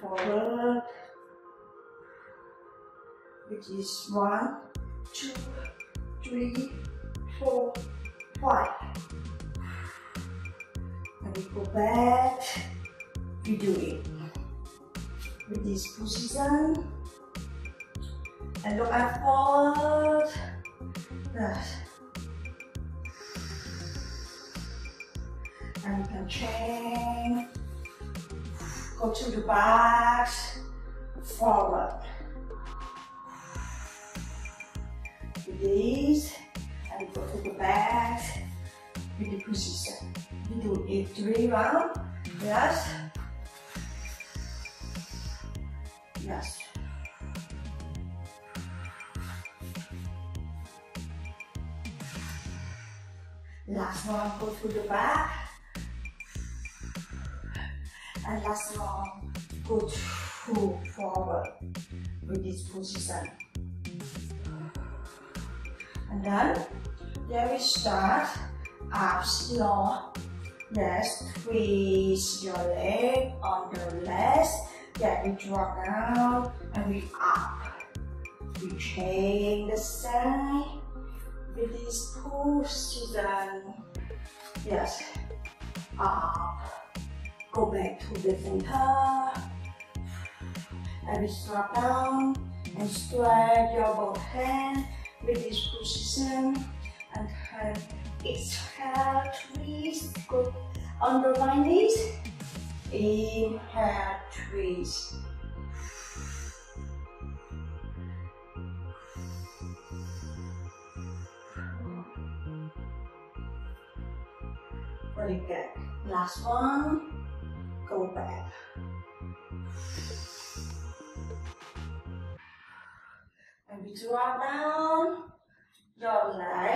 forward, which is one, two, three, four, five. And we go back, we do it with this position and look at forward. Yes. And you can change. Go to the back, forward. Release and go to the back with the position. You do it three rounds. Yes. Yes. Last one, go to the back. And last one, go to forward with this position. And then, then we start up slow. Yes, twist your leg on the left. Then we drop down and we up. We change the side with this position. Yes, up. Go back to the center. And drop down and stretch your both hands with this position and then exhale, twist, go underline this. Inhale, twist. Very good. Last one. Go back. And we drop down your leg.